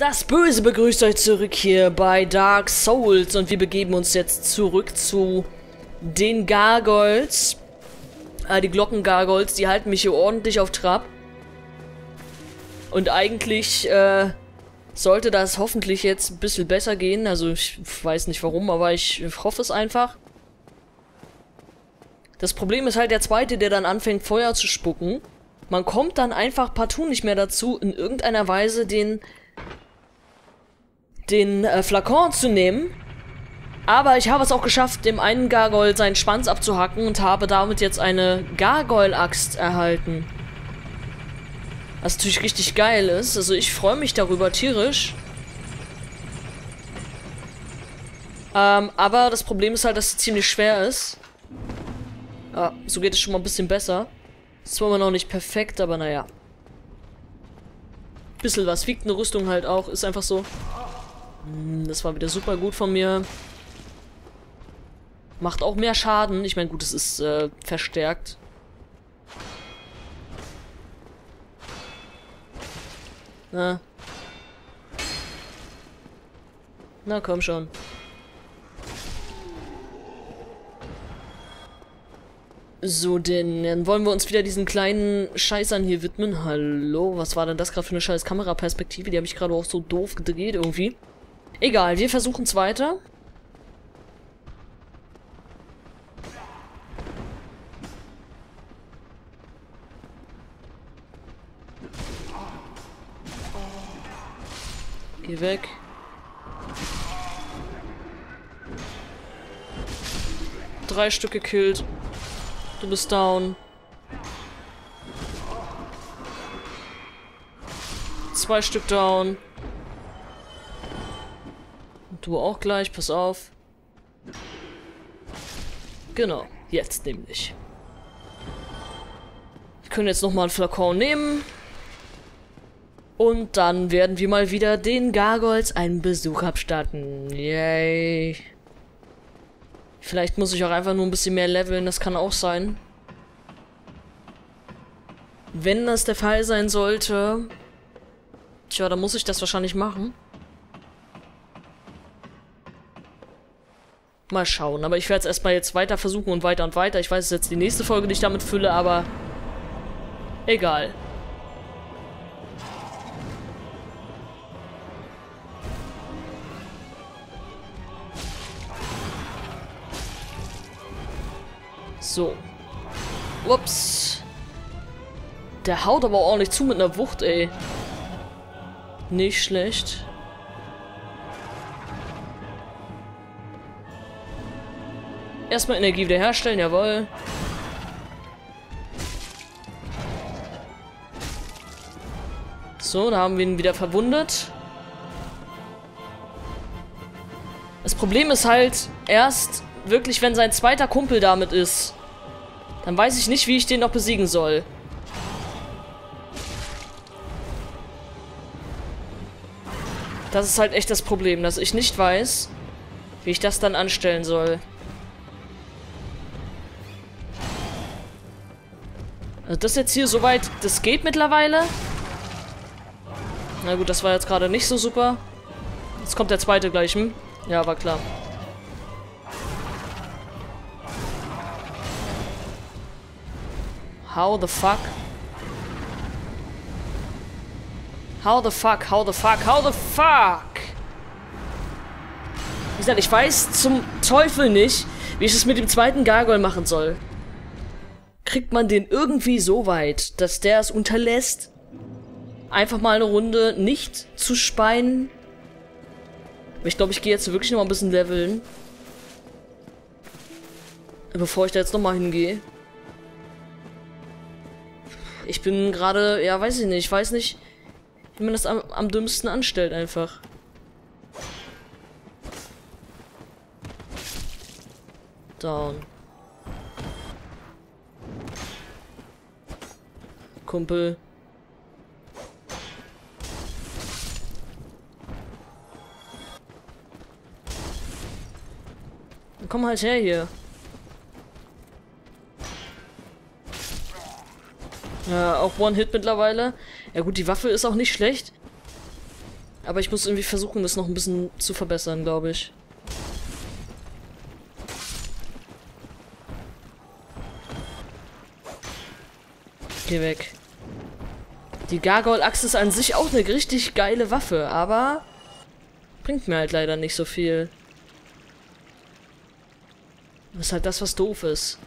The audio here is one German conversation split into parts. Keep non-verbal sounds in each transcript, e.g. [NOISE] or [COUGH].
Das Böse begrüßt euch zurück hier bei Dark Souls und wir begeben uns jetzt zurück zu den Gargoyles. Äh, die Glockengargoyles, die halten mich hier ordentlich auf Trab. Und eigentlich äh, sollte das hoffentlich jetzt ein bisschen besser gehen. Also ich weiß nicht warum, aber ich hoffe es einfach. Das Problem ist halt der zweite, der dann anfängt Feuer zu spucken. Man kommt dann einfach partout nicht mehr dazu, in irgendeiner Weise den den äh, Flakon zu nehmen. Aber ich habe es auch geschafft, dem einen Gargoyle seinen Schwanz abzuhacken und habe damit jetzt eine Gargoyle-Axt erhalten. Was natürlich richtig geil ist. Also ich freue mich darüber tierisch. Ähm, aber das Problem ist halt, dass sie ziemlich schwer ist. Ja, so geht es schon mal ein bisschen besser. Ist zwar immer noch nicht perfekt, aber naja. Bisschen was. Wiegt eine Rüstung halt auch. Ist einfach so. Hm, das war wieder super gut von mir. Macht auch mehr Schaden. Ich meine, gut, es ist äh, verstärkt. Na. Na, komm schon. So, denn dann wollen wir uns wieder diesen kleinen Scheißern hier widmen. Hallo, was war denn das gerade für eine scheiß Kameraperspektive? Die habe ich gerade auch so doof gedreht irgendwie. Egal, wir versuchen es weiter. Geh weg. Drei Stück gekillt. Du bist down. Zwei Stück down. Du auch gleich, pass auf. Genau, jetzt nämlich. Wir können jetzt nochmal einen Flakon nehmen. Und dann werden wir mal wieder den Gargoyles einen Besuch abstatten. Yay. Vielleicht muss ich auch einfach nur ein bisschen mehr leveln, das kann auch sein. Wenn das der Fall sein sollte... Tja, dann muss ich das wahrscheinlich machen. Mal schauen. Aber ich werde es erstmal jetzt weiter versuchen und weiter und weiter. Ich weiß, es ist jetzt die nächste Folge, die ich damit fülle, aber... Egal. So. Ups. Der haut aber ordentlich zu mit einer Wucht, ey. Nicht schlecht. Erstmal Energie wiederherstellen, jawohl. So, da haben wir ihn wieder verwundet. Das Problem ist halt, erst wirklich, wenn sein zweiter Kumpel damit ist, dann weiß ich nicht, wie ich den noch besiegen soll. Das ist halt echt das Problem, dass ich nicht weiß, wie ich das dann anstellen soll. Also das jetzt hier soweit, das geht mittlerweile. Na gut, das war jetzt gerade nicht so super. Jetzt kommt der zweite gleich, hm? Ja, war klar. How the fuck? How the fuck, how the fuck, how the fuck? Wie gesagt, ich weiß zum Teufel nicht, wie ich es mit dem zweiten Gargoyle machen soll kriegt man den irgendwie so weit, dass der es unterlässt, einfach mal eine Runde nicht zu speien. Ich glaube, ich gehe jetzt wirklich noch mal ein bisschen leveln. Bevor ich da jetzt noch mal hingehe. Ich bin gerade, ja, weiß ich nicht, ich weiß nicht, wie man das am, am dümmsten anstellt einfach. Down. Kumpel. Komm halt her hier. Ja, auch One-Hit mittlerweile. Ja gut, die Waffe ist auch nicht schlecht. Aber ich muss irgendwie versuchen, das noch ein bisschen zu verbessern, glaube ich. Geh weg. Die Gargoyle-Axt ist an sich auch eine richtig geile Waffe, aber bringt mir halt leider nicht so viel. Das ist halt das, was doof ist.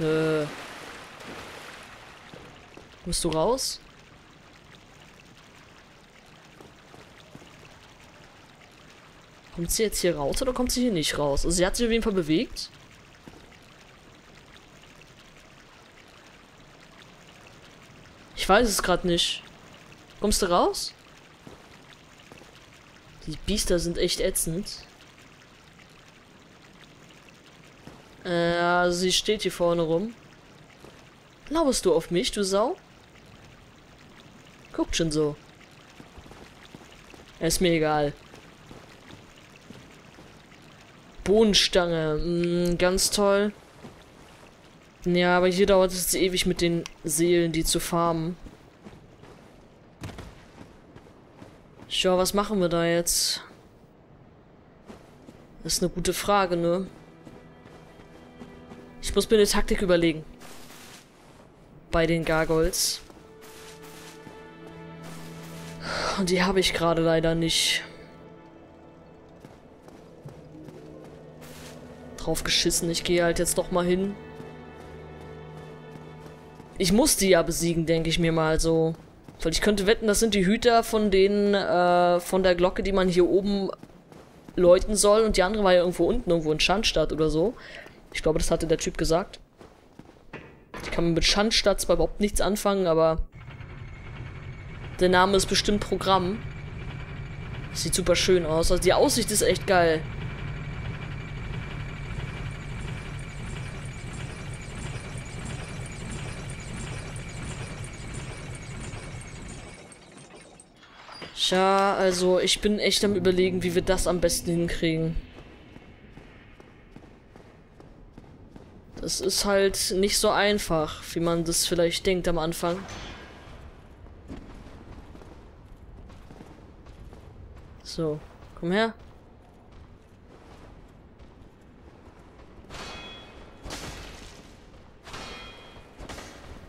Äh. Musst du raus? Kommt sie jetzt hier raus oder kommt sie hier nicht raus? Also sie hat sich auf jeden Fall bewegt. Ich weiß es gerade nicht. Kommst du raus? Die Biester sind echt ätzend. Äh, sie steht hier vorne rum. Lauerst du auf mich, du Sau? Guckt schon so. Ist mir egal. Bohnenstange. Mm, ganz toll. Ja, aber hier dauert es ewig mit den Seelen, die zu farmen. Schau, was machen wir da jetzt? Das ist eine gute Frage, ne? Ich muss mir eine Taktik überlegen. Bei den Gargoyles. Und die habe ich gerade leider nicht. Drauf geschissen, ich gehe halt jetzt doch mal hin. Ich muss die ja besiegen, denke ich mir mal so. Weil ich könnte wetten, das sind die Hüter von den, äh, von der Glocke, die man hier oben läuten soll. Und die andere war ja irgendwo unten, irgendwo in Schandstadt oder so. Ich glaube, das hatte der Typ gesagt. Ich kann mit Schandstadt zwar überhaupt nichts anfangen, aber der Name ist bestimmt Programm. Sieht super schön aus. Also die Aussicht ist echt geil. Tja, also ich bin echt am überlegen, wie wir das am besten hinkriegen. Das ist halt nicht so einfach, wie man das vielleicht denkt am Anfang. So, komm her.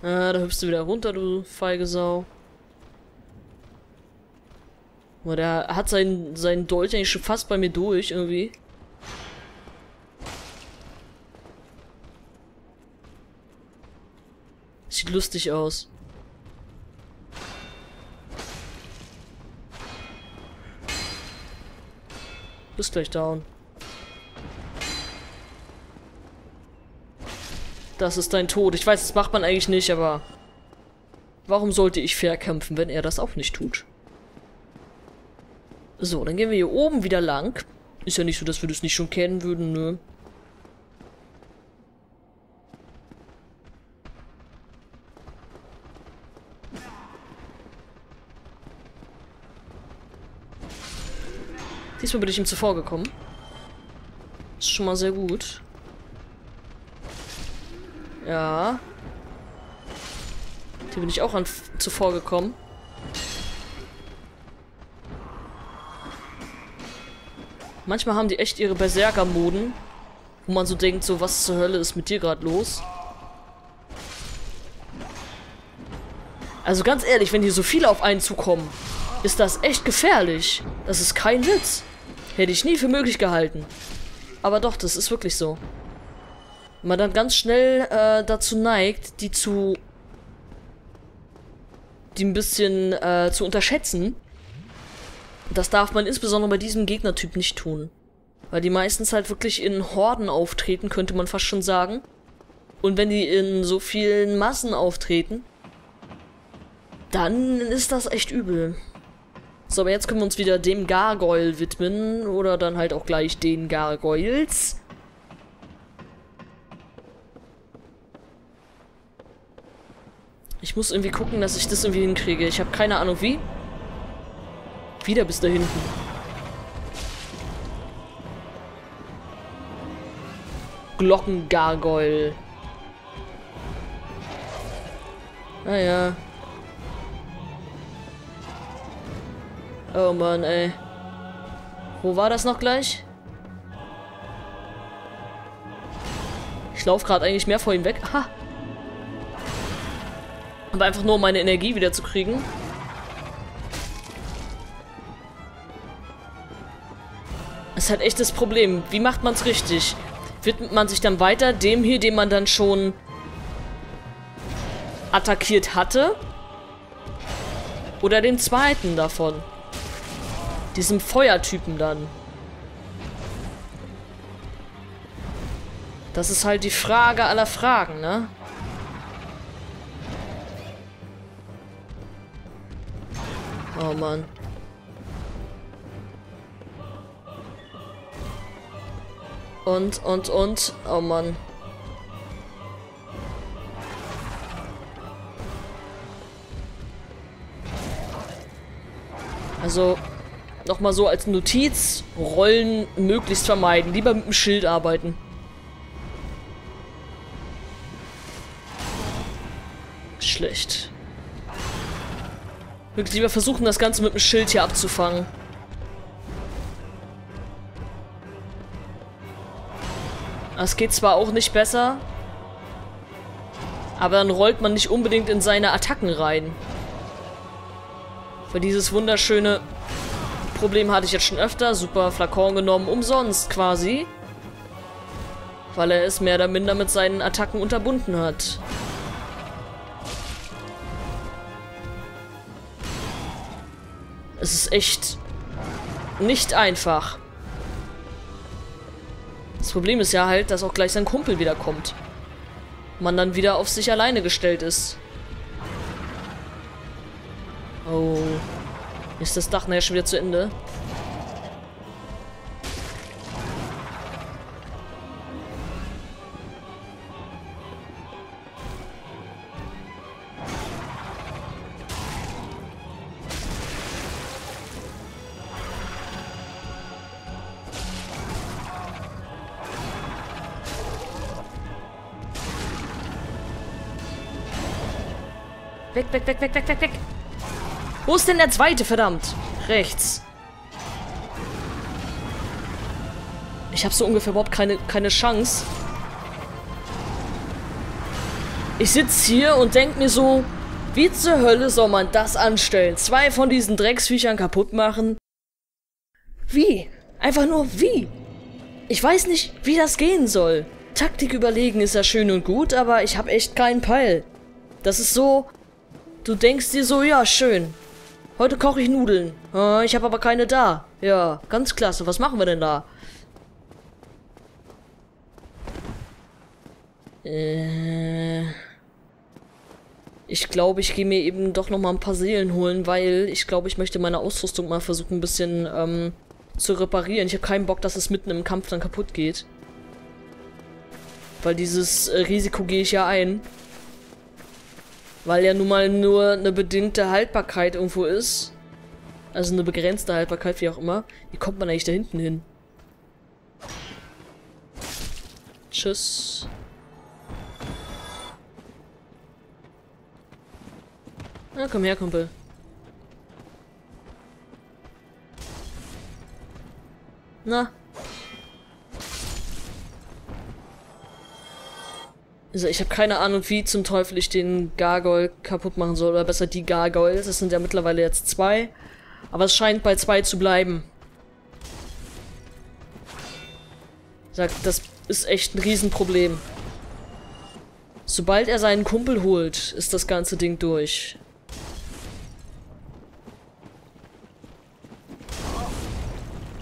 Ah, da hüpfst du wieder runter, du feige Sau. Aber der hat seinen, seinen Dolch eigentlich schon fast bei mir durch, irgendwie. Sieht lustig aus. Bist gleich down. Das ist dein Tod. Ich weiß, das macht man eigentlich nicht, aber... Warum sollte ich fair kämpfen, wenn er das auch nicht tut? So, dann gehen wir hier oben wieder lang. Ist ja nicht so, dass wir das nicht schon kennen würden, nö. Diesmal bin ich ihm zuvor gekommen. Ist schon mal sehr gut. Ja. Hier bin ich auch an zuvor gekommen. Manchmal haben die echt ihre Berserker-Moden, wo man so denkt, so was zur Hölle ist mit dir gerade los. Also ganz ehrlich, wenn hier so viele auf einen zukommen, ist das echt gefährlich. Das ist kein Witz. Hätte ich nie für möglich gehalten. Aber doch, das ist wirklich so. Man dann ganz schnell äh, dazu neigt, die zu... die ein bisschen äh, zu unterschätzen das darf man insbesondere bei diesem Gegnertyp nicht tun. Weil die meistens halt wirklich in Horden auftreten, könnte man fast schon sagen. Und wenn die in so vielen Massen auftreten, dann ist das echt übel. So, aber jetzt können wir uns wieder dem Gargoyle widmen. Oder dann halt auch gleich den Gargoyles. Ich muss irgendwie gucken, dass ich das irgendwie hinkriege. Ich habe keine Ahnung wie. Wieder bis da hinten. Glockengargoyle. Naja. Oh Mann, ey. Wo war das noch gleich? Ich laufe gerade eigentlich mehr vor ihm weg. Aha. Aber einfach nur, um meine Energie wieder zu kriegen. Ist halt echt das Problem. Wie macht man es richtig? Widmet man sich dann weiter dem hier, den man dann schon attackiert hatte? Oder dem zweiten davon? Diesem Feuertypen dann. Das ist halt die Frage aller Fragen, ne? Oh Mann. Und, und, und. Oh Mann. Also, nochmal so als Notiz, Rollen möglichst vermeiden. Lieber mit dem Schild arbeiten. Schlecht. Wirklich lieber versuchen, das Ganze mit dem Schild hier abzufangen. Das geht zwar auch nicht besser, aber dann rollt man nicht unbedingt in seine Attacken rein. Weil dieses wunderschöne Problem hatte ich jetzt schon öfter. Super Flakon genommen, umsonst quasi. Weil er es mehr oder minder mit seinen Attacken unterbunden hat. Es ist echt nicht einfach. Problem ist ja halt, dass auch gleich sein Kumpel wiederkommt. Man dann wieder auf sich alleine gestellt ist. Oh. Ist das Dach nachher schon wieder zu Ende? Weg, weg, weg, weg, weg, weg. Wo ist denn der zweite, verdammt? Rechts. Ich habe so ungefähr überhaupt keine, keine Chance. Ich sitze hier und denke mir so, wie zur Hölle soll man das anstellen? Zwei von diesen Drecksviechern kaputt machen? Wie? Einfach nur wie? Ich weiß nicht, wie das gehen soll. Taktik überlegen ist ja schön und gut, aber ich habe echt keinen Peil. Das ist so, Du denkst dir so, ja, schön. Heute koche ich Nudeln. Äh, ich habe aber keine da. Ja, ganz klasse. Was machen wir denn da? Äh... Ich glaube, ich gehe mir eben doch noch mal ein paar Seelen holen, weil ich glaube, ich möchte meine Ausrüstung mal versuchen, ein bisschen ähm, zu reparieren. Ich habe keinen Bock, dass es mitten im Kampf dann kaputt geht. Weil dieses äh, Risiko gehe ich ja ein. Weil ja nun mal nur eine bedingte Haltbarkeit irgendwo ist. Also eine begrenzte Haltbarkeit, wie auch immer. Wie kommt man eigentlich da hinten hin? Tschüss. Na, komm her, Kumpel. Na, Also ich habe keine Ahnung, wie zum Teufel ich den Gargoyle kaputt machen soll. Oder besser die Gargoyles. Es sind ja mittlerweile jetzt zwei. Aber es scheint bei zwei zu bleiben. Sagt, das ist echt ein Riesenproblem. Sobald er seinen Kumpel holt, ist das ganze Ding durch.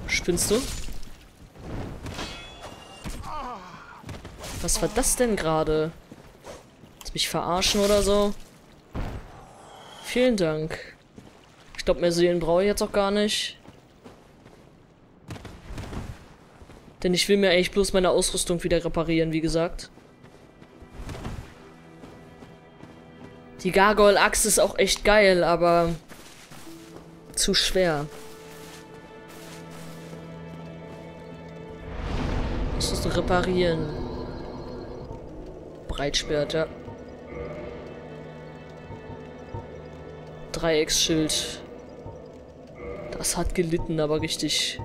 Spinnst du? Was war das denn gerade? Willst mich verarschen oder so? Vielen Dank. Ich glaube, mehr Seelen brauche ich jetzt auch gar nicht. Denn ich will mir eigentlich bloß meine Ausrüstung wieder reparieren, wie gesagt. Die Gargoyle-Axt ist auch echt geil, aber zu schwer. Das ist reparieren. Breitsperrt, ja. Dreiecksschild. Das hat gelitten, aber richtig.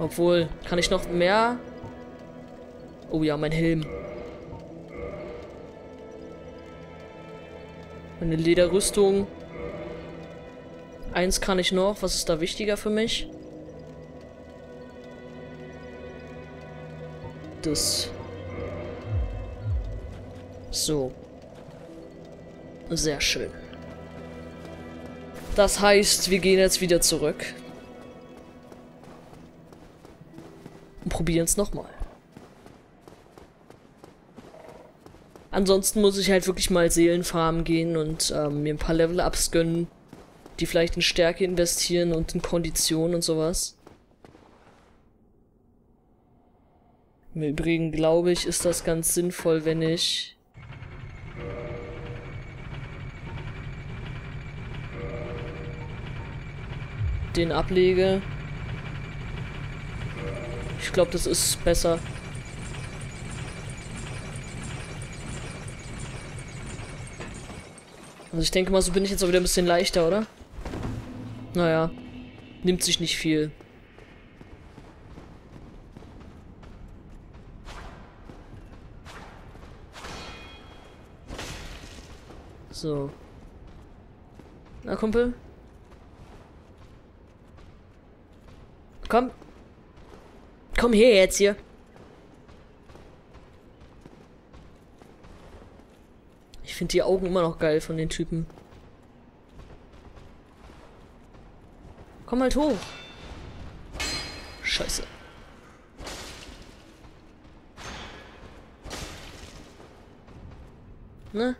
Obwohl, kann ich noch mehr? Oh ja, mein Helm. Meine Lederrüstung. Eins kann ich noch. Was ist da wichtiger für mich? Das. So. Sehr schön. Das heißt, wir gehen jetzt wieder zurück. Und probieren es nochmal. Ansonsten muss ich halt wirklich mal Seelenfarmen gehen und ähm, mir ein paar Level-Ups gönnen, die vielleicht in Stärke investieren und in Kondition und sowas. Im Übrigen glaube ich, ist das ganz sinnvoll, wenn ich den ablege. Ich glaube, das ist besser. Also ich denke mal, so bin ich jetzt auch wieder ein bisschen leichter, oder? Naja, nimmt sich nicht viel. So. Na, Kumpel? Komm. Komm her jetzt hier. Ich finde die Augen immer noch geil von den Typen. Komm halt hoch. Scheiße. Ne?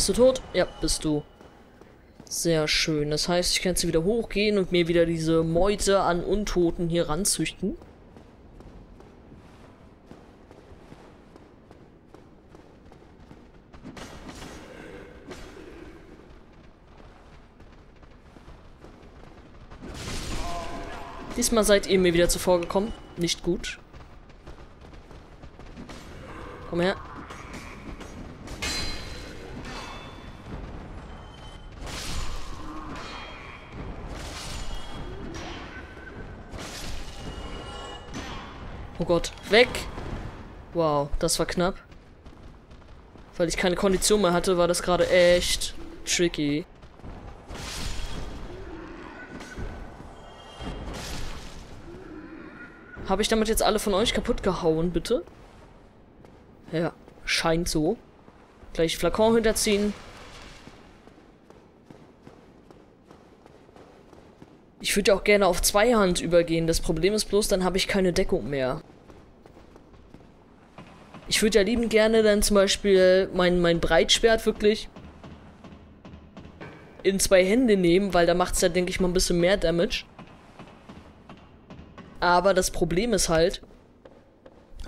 Bist du tot? Ja, bist du. Sehr schön. Das heißt, ich kann jetzt wieder hochgehen und mir wieder diese Meute an Untoten hier ranzüchten. Diesmal seid ihr mir wieder zuvor gekommen. Nicht gut. Komm her. Gott, weg! Wow, das war knapp. Weil ich keine Kondition mehr hatte, war das gerade echt tricky. Habe ich damit jetzt alle von euch kaputt gehauen, bitte? Ja, scheint so. Gleich Flakon hinterziehen. Ich würde auch gerne auf Zweihand übergehen. Das Problem ist bloß, dann habe ich keine Deckung mehr. Ich würde ja lieben gerne dann zum Beispiel mein, mein Breitschwert wirklich in zwei Hände nehmen, weil da macht es ja, denke ich mal, ein bisschen mehr Damage. Aber das Problem ist halt,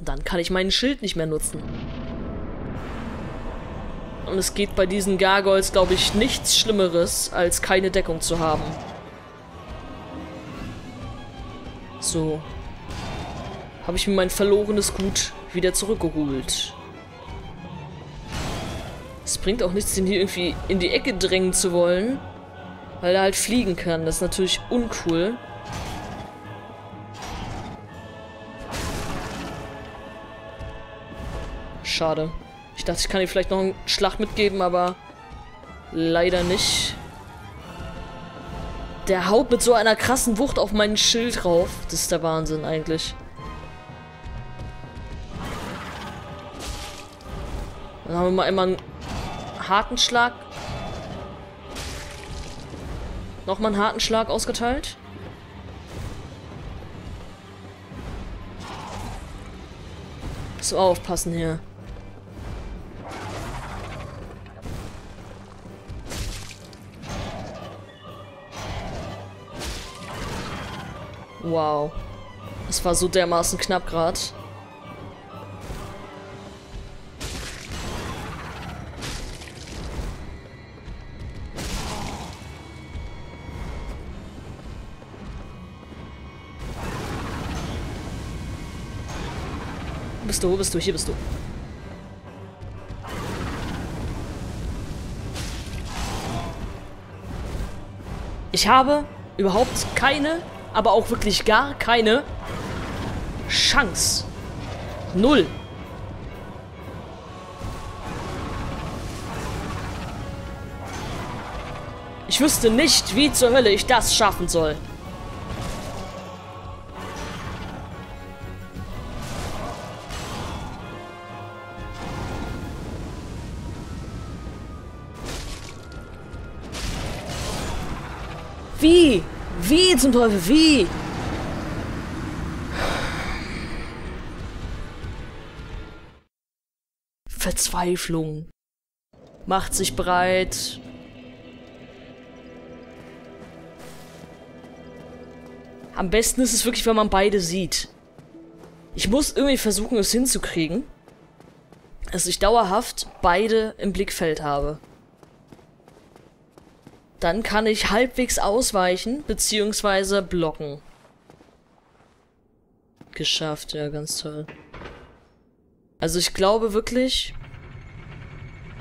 dann kann ich meinen Schild nicht mehr nutzen. Und es geht bei diesen Gargoyles, glaube ich, nichts Schlimmeres, als keine Deckung zu haben. So. Habe ich mir mein verlorenes Gut wieder zurückgeholt. Es bringt auch nichts, den hier irgendwie in die Ecke drängen zu wollen. Weil er halt fliegen kann. Das ist natürlich uncool. Schade. Ich dachte, ich kann ihm vielleicht noch einen Schlag mitgeben, aber leider nicht. Der haut mit so einer krassen Wucht auf meinen Schild rauf. Das ist der Wahnsinn eigentlich. Dann haben wir mal immer einen harten Schlag. Nochmal einen harten Schlag ausgeteilt. So aufpassen hier. Wow. Es war so dermaßen knapp gerade. Bist du? Wo bist du? Hier bist du. Ich habe überhaupt keine, aber auch wirklich gar keine Chance. Null. Ich wüsste nicht, wie zur Hölle ich das schaffen soll. Wie? Wie zum Teufel? Wie? Verzweiflung. Macht sich breit. Am besten ist es wirklich, wenn man beide sieht. Ich muss irgendwie versuchen, es hinzukriegen, dass ich dauerhaft beide im Blickfeld habe. Dann kann ich halbwegs ausweichen, beziehungsweise blocken. Geschafft, ja, ganz toll. Also ich glaube wirklich,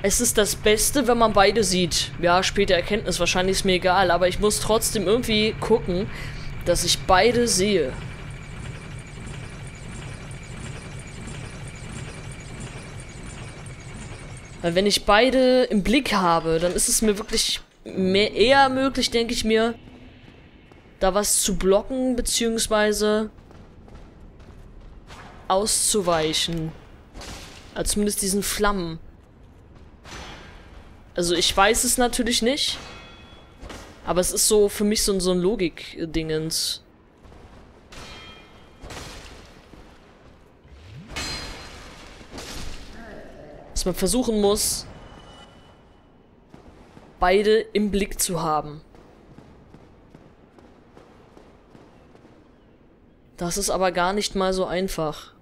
es ist das Beste, wenn man beide sieht. Ja, später Erkenntnis, wahrscheinlich ist mir egal, aber ich muss trotzdem irgendwie gucken, dass ich beide sehe. Weil wenn ich beide im Blick habe, dann ist es mir wirklich mehr, eher möglich, denke ich mir, da was zu blocken, beziehungsweise auszuweichen. Also zumindest diesen Flammen. Also ich weiß es natürlich nicht. Aber es ist so für mich so, so ein Logik-Dingens. Dass man versuchen muss, beide im Blick zu haben. Das ist aber gar nicht mal so einfach.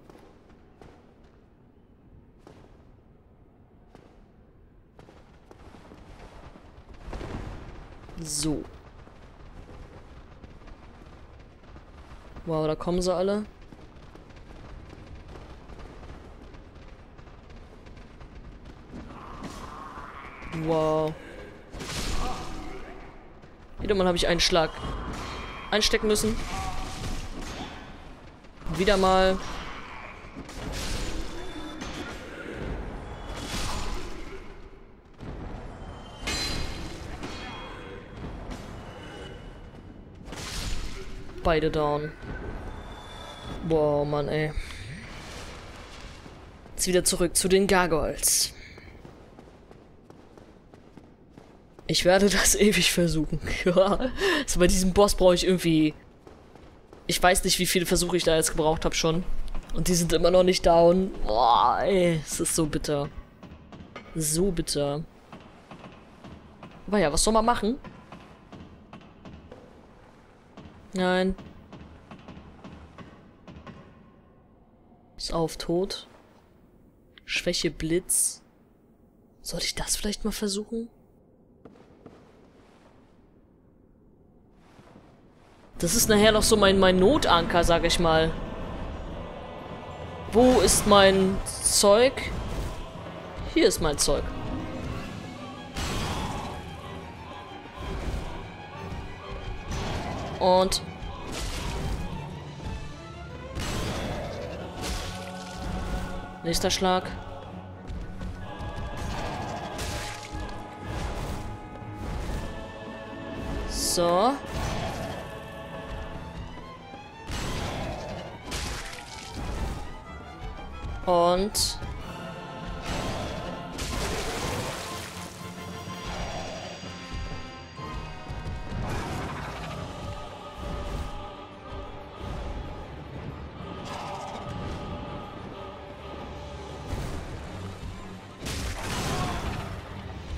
So. Wow, da kommen sie alle. Wow. Wieder mal habe ich einen Schlag einstecken müssen. Wieder mal. Beide down. Boah, Mann, ey. Jetzt wieder zurück zu den Gargoyles. Ich werde das [LAUGHS] ewig versuchen. [LAUGHS] also bei diesem Boss brauche ich irgendwie... Ich weiß nicht, wie viele Versuche ich da jetzt gebraucht habe schon. Und die sind immer noch nicht down. Boah, ey, es ist so bitter. So bitter. Aber ja, was soll man machen? Nein. Ist auf tot. Schwäche Blitz. Sollte ich das vielleicht mal versuchen? Das ist nachher noch so mein, mein Notanker, sag ich mal. Wo ist mein Zeug? Hier ist mein Zeug. Und... Nächster Schlag. So. Und...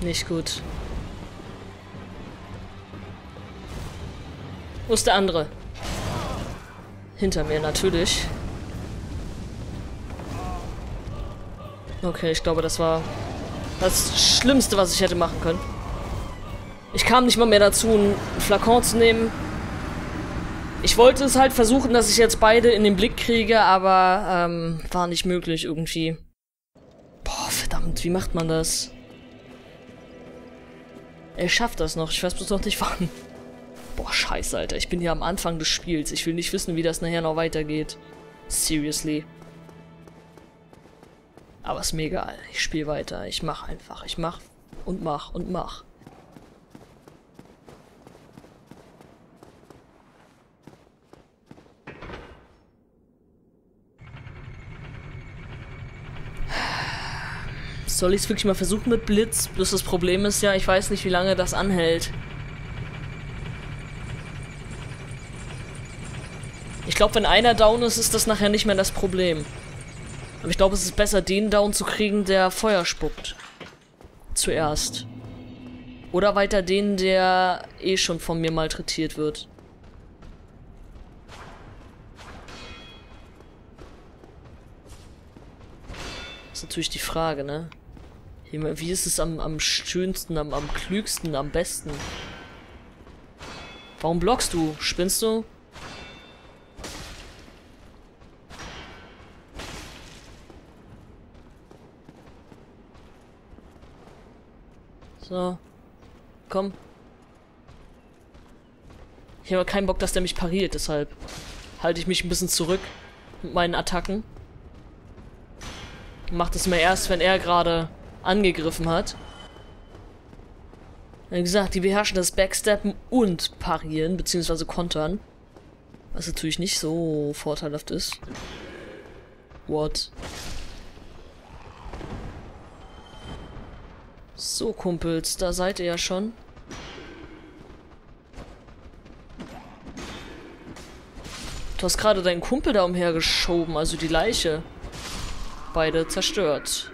Nicht gut. Wo ist der andere? Hinter mir natürlich. Okay, ich glaube, das war das Schlimmste, was ich hätte machen können. Ich kam nicht mal mehr dazu, einen Flakon zu nehmen. Ich wollte es halt versuchen, dass ich jetzt beide in den Blick kriege, aber ähm, war nicht möglich irgendwie. Boah, verdammt, wie macht man das? Er schafft das noch, ich weiß bloß noch nicht [LAUGHS] wann. Boah, scheiße, Alter, ich bin hier am Anfang des Spiels. Ich will nicht wissen, wie das nachher noch weitergeht. Seriously. Aber ist mir egal. Ich spiele weiter. Ich mach einfach. Ich mach und mach und mach. Soll ich es wirklich mal versuchen mit Blitz? Bloß das Problem ist ja, ich weiß nicht, wie lange das anhält. Ich glaube, wenn einer down ist, ist das nachher nicht mehr das Problem. Aber ich glaube, es ist besser, den down zu kriegen, der Feuer spuckt. Zuerst. Oder weiter den, der eh schon von mir malträtiert wird. Das ist natürlich die Frage, ne? Wie ist es am, am schönsten, am, am klügsten, am besten? Warum blockst du? Spinnst du? So. Komm. Ich habe keinen Bock, dass der mich pariert, deshalb halte ich mich ein bisschen zurück mit meinen Attacken. Mach das mal erst, wenn er gerade angegriffen hat. Wie gesagt, die beherrschen das Backsteppen und Parieren, beziehungsweise Kontern. Was natürlich nicht so vorteilhaft ist. What? So, Kumpels, da seid ihr ja schon. Du hast gerade deinen Kumpel da umhergeschoben, also die Leiche. Beide zerstört.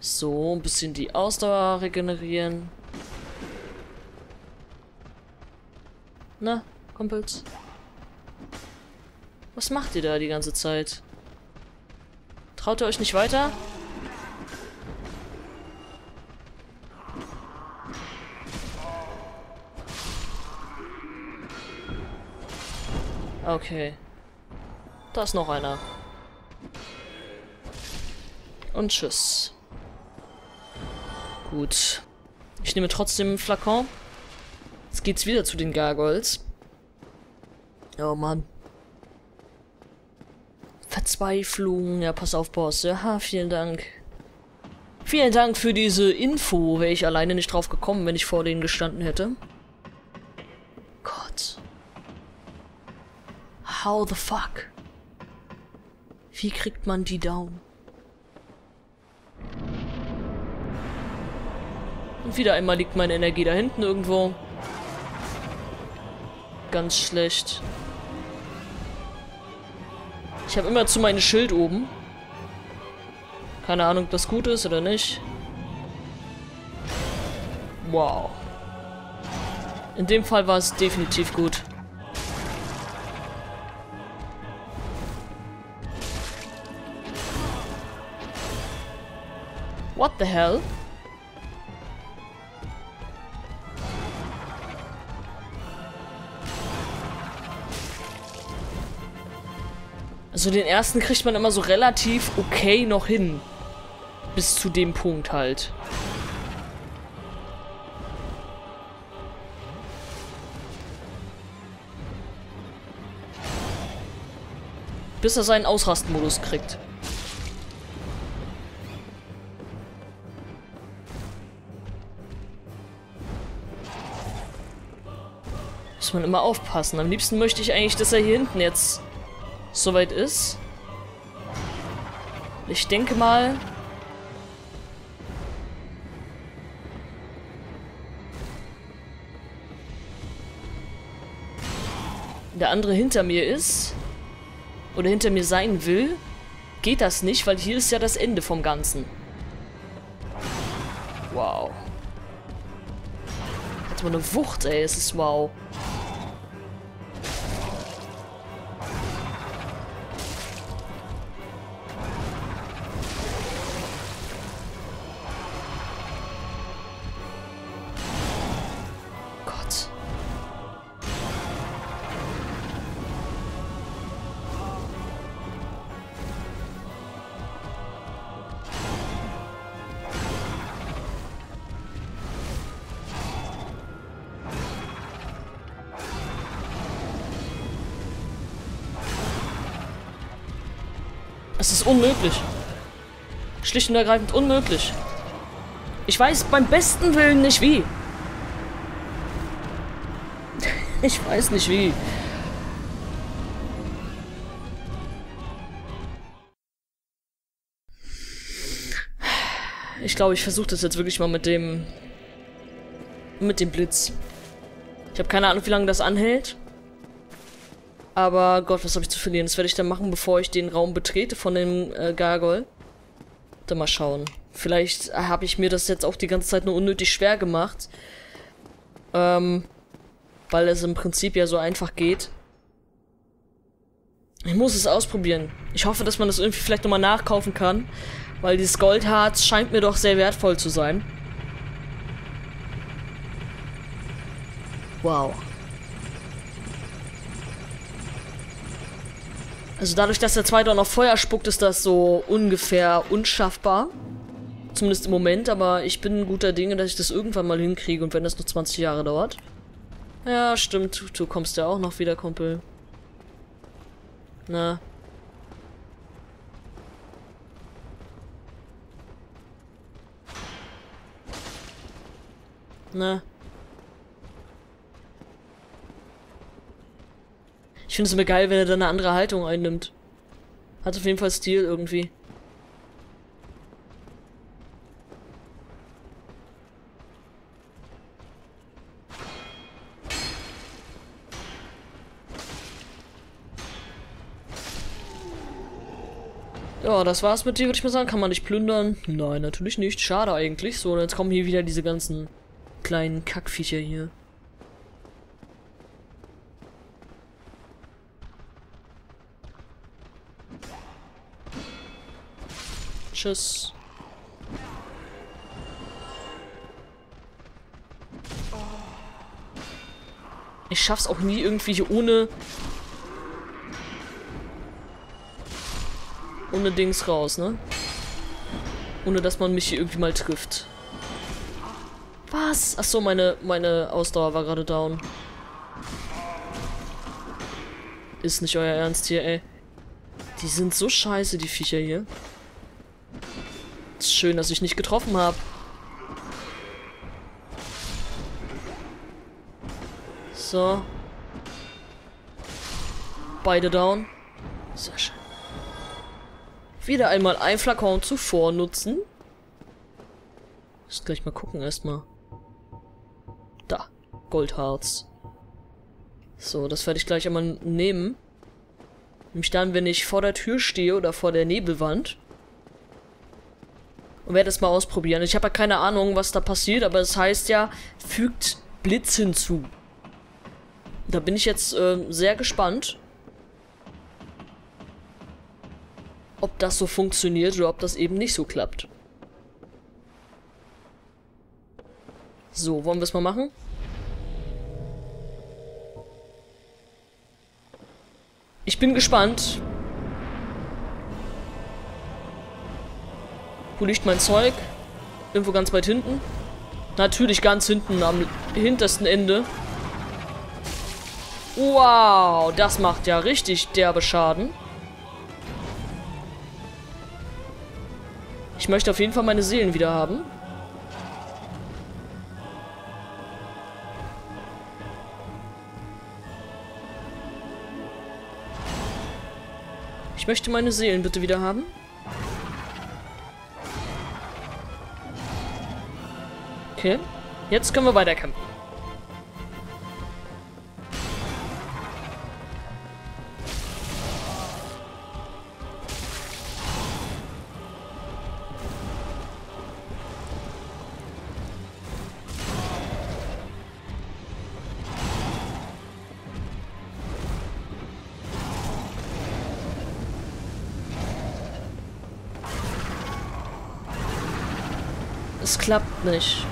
So, ein bisschen die Ausdauer regenerieren. Na, Kumpels? Was macht ihr da die ganze Zeit? Traut ihr euch nicht weiter? Okay. Da ist noch einer. Und tschüss. Gut. Ich nehme trotzdem einen Flakon. Jetzt geht's wieder zu den Gargoyles. Oh Mann. Verzweiflung. Ja, pass auf, Boss. Ja, vielen Dank. Vielen Dank für diese Info. Wäre ich alleine nicht drauf gekommen, wenn ich vor denen gestanden hätte. How the fuck? Wie kriegt man die down? Und wieder einmal liegt meine Energie da hinten irgendwo. Ganz schlecht. Ich habe immer zu meinem Schild oben. Keine Ahnung, ob das gut ist oder nicht. Wow. In dem Fall war es definitiv gut. What the hell? Also den ersten kriegt man immer so relativ okay noch hin. Bis zu dem Punkt halt. Bis er seinen Ausrastmodus kriegt. Man immer aufpassen. Am liebsten möchte ich eigentlich, dass er hier hinten jetzt soweit ist. Ich denke mal... Der andere hinter mir ist, oder hinter mir sein will, geht das nicht, weil hier ist ja das Ende vom Ganzen. Wow. Hat mal eine Wucht, ey. Es ist wow. Unmöglich. Schlicht und ergreifend unmöglich. Ich weiß beim besten Willen nicht wie. [LAUGHS] Ich weiß nicht wie. Ich glaube, ich versuche das jetzt wirklich mal mit dem... mit dem Blitz. Ich habe keine Ahnung, wie lange das anhält. Aber Gott, was habe ich zu verlieren? Das werde ich dann machen, bevor ich den Raum betrete von dem äh, Gargoyle. Dann mal schauen. Vielleicht habe ich mir das jetzt auch die ganze Zeit nur unnötig schwer gemacht. Ähm, weil es im Prinzip ja so einfach geht. Ich muss es ausprobieren. Ich hoffe, dass man das irgendwie vielleicht nochmal nachkaufen kann. Weil dieses Goldharz scheint mir doch sehr wertvoll zu sein. Wow. Also dadurch, dass der zweite auch noch Feuer spuckt, ist das so ungefähr unschaffbar. Zumindest im Moment, aber ich bin guter Dinge, dass ich das irgendwann mal hinkriege und wenn das nur 20 Jahre dauert. Ja, stimmt. Du kommst ja auch noch wieder, Kumpel. Na. Na. Ich finde es immer geil, wenn er da eine andere Haltung einnimmt. Hat auf jeden Fall Stil irgendwie. Ja, das war's mit dir, würde ich mal sagen. Kann man nicht plündern? Nein, natürlich nicht. Schade eigentlich. So, jetzt kommen hier wieder diese ganzen kleinen Kackviecher hier. Tschüss. Ich schaff's auch nie irgendwie hier ohne... Ohne Dings raus, ne? Ohne dass man mich hier irgendwie mal trifft. Was? Achso, meine, meine Ausdauer war gerade down. Ist nicht euer Ernst hier, ey. Die sind so scheiße, die Viecher hier. Schön, dass ich nicht getroffen habe. So. Beide down. Sehr schön. Wieder einmal ein Flakon zuvor nutzen. Muss gleich mal gucken erstmal. Da. Goldharz. So, das werde ich gleich einmal nehmen. Nämlich dann, wenn ich vor der Tür stehe oder vor der Nebelwand und werde es mal ausprobieren. Ich habe ja keine Ahnung, was da passiert, aber es heißt ja, fügt Blitz hinzu. Da bin ich jetzt äh, sehr gespannt, ob das so funktioniert oder ob das eben nicht so klappt. So, wollen wir es mal machen? Ich bin gespannt. Wo liegt mein Zeug? Irgendwo ganz weit hinten. Natürlich ganz hinten am hintersten Ende. Wow, das macht ja richtig derbe Schaden. Ich möchte auf jeden Fall meine Seelen wieder haben. Ich möchte meine Seelen bitte wieder haben. Okay. Jetzt können wir weiterkämpfen. Es klappt nicht.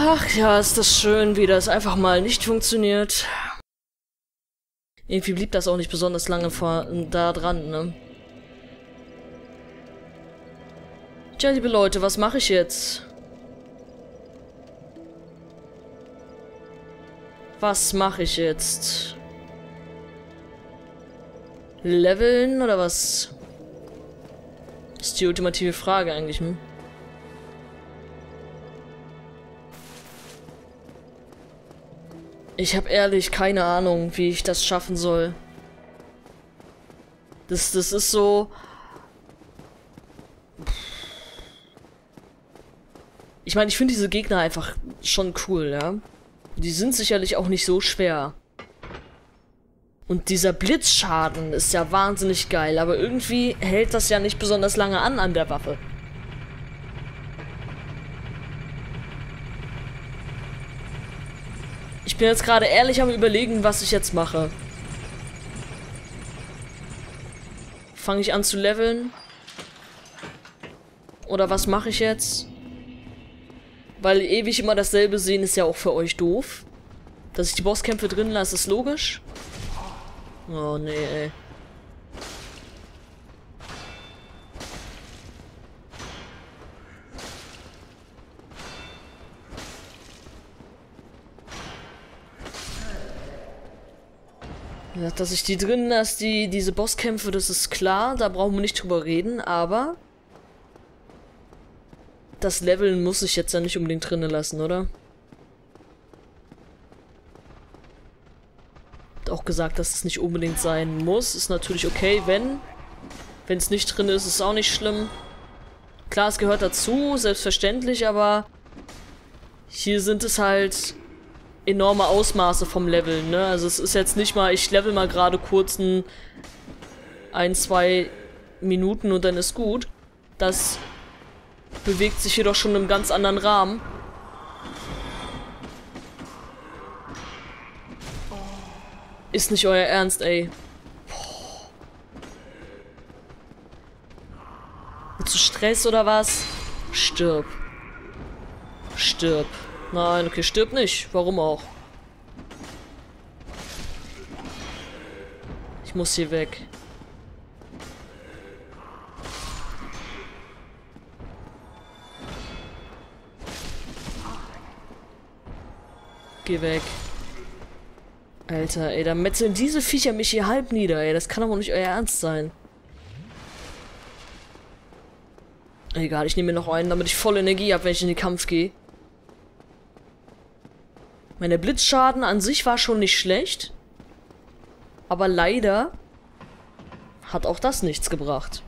Ach ja, ist das schön, wie das einfach mal nicht funktioniert. Irgendwie blieb das auch nicht besonders lange vor, da dran, ne? Tja, liebe Leute, was mache ich jetzt? Was mache ich jetzt? leveln oder was? Das ist die ultimative Frage eigentlich, hm? Ich habe ehrlich keine Ahnung, wie ich das schaffen soll. Das, das ist so... Ich meine, ich finde diese Gegner einfach schon cool, ja. Die sind sicherlich auch nicht so schwer. Und dieser Blitzschaden ist ja wahnsinnig geil, aber irgendwie hält das ja nicht besonders lange an an der Waffe. Ich bin jetzt gerade ehrlich am überlegen, was ich jetzt mache. Fange ich an zu leveln? Oder was mache ich jetzt? Weil ewig immer dasselbe sehen ist ja auch für euch doof. Dass ich die Bosskämpfe drin lasse, ist logisch. Oh nee, ey. Dass ich die drin lasse, die, diese Bosskämpfe, das ist klar, da brauchen wir nicht drüber reden, aber das Leveln muss ich jetzt ja nicht unbedingt drinnen lassen, oder? auch gesagt, dass es nicht unbedingt sein muss. Ist natürlich okay, wenn. Wenn es nicht drin ist, ist auch nicht schlimm. Klar, es gehört dazu, selbstverständlich, aber hier sind es halt enorme Ausmaße vom Leveln, ne? Also es ist jetzt nicht mal, ich level mal gerade kurz ein, ein, zwei Minuten und dann ist gut. Das bewegt sich jedoch schon im ganz anderen Rahmen. Ist nicht euer Ernst, ey. Du Stress oder was? Stirb. Stirb. Nein, okay, stirb nicht. Warum auch? Ich muss hier weg. Geh weg. Alter, ey, da metzeln diese Viecher mich hier halb nieder, ey. Das kann doch nicht euer Ernst sein. Egal, ich nehme mir noch einen, damit ich voll Energie habe, wenn ich in den Kampf gehe. Meine Blitzschaden an sich war schon nicht schlecht. Aber leider hat auch das nichts gebracht.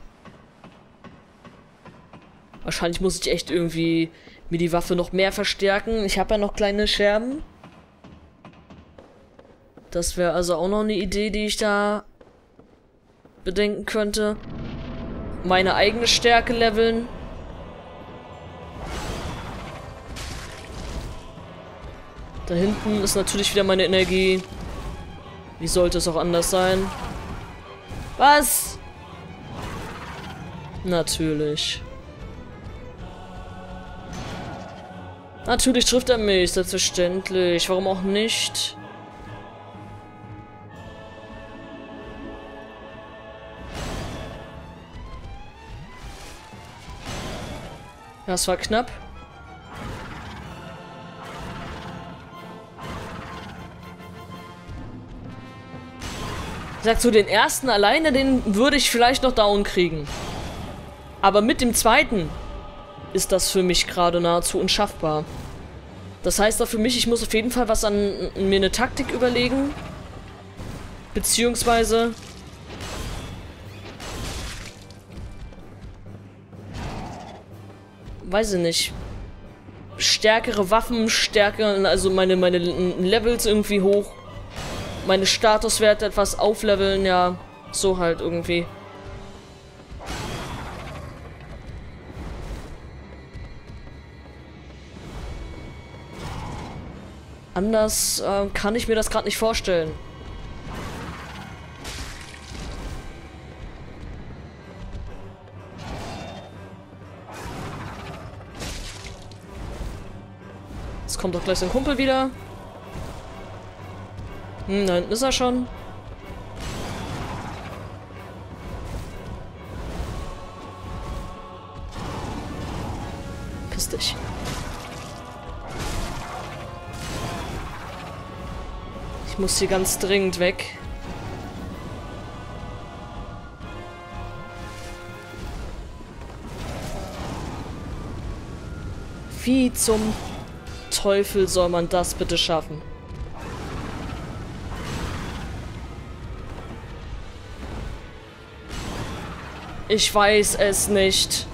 Wahrscheinlich muss ich echt irgendwie mir die Waffe noch mehr verstärken. Ich habe ja noch kleine Scherben. Das wäre also auch noch eine Idee, die ich da bedenken könnte. Meine eigene Stärke leveln. Da hinten ist natürlich wieder meine Energie. Wie sollte es auch anders sein? Was? Natürlich. Natürlich trifft er mich, selbstverständlich. Warum auch nicht? Das war knapp. Sag so, den ersten alleine, den würde ich vielleicht noch down kriegen. Aber mit dem zweiten ist das für mich gerade nahezu unschaffbar. Das heißt auch für mich, ich muss auf jeden Fall was an mir eine Taktik überlegen. Beziehungsweise weiß ich nicht, stärkere Waffen, stärker, also meine, meine Levels irgendwie hoch, meine Statuswerte etwas aufleveln, ja, so halt irgendwie. Anders äh, kann ich mir das gerade nicht vorstellen. kommt doch gleich sein Kumpel wieder. Hm, da hinten ist er schon. Piss dich. Ich muss hier ganz dringend weg. Wie zum Teufel soll man das bitte schaffen? Ich weiß es nicht.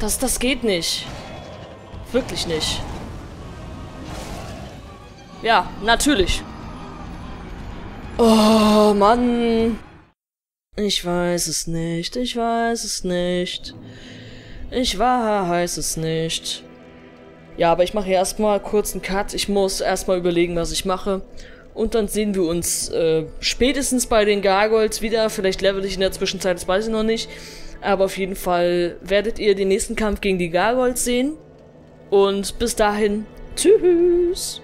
Das, das geht nicht. Wirklich nicht. Ja, natürlich. Oh, Mann. Ich weiß es nicht, ich weiß es nicht. Ich weiß es nicht. Ja, aber ich mache erstmal kurz einen Cut. Ich muss erstmal überlegen, was ich mache. Und dann sehen wir uns äh, spätestens bei den Gargoyles wieder. Vielleicht level ich in der Zwischenzeit, das weiß ich noch nicht. Aber auf jeden Fall werdet ihr den nächsten Kampf gegen die Gargoyles sehen. Und bis dahin, tschüss.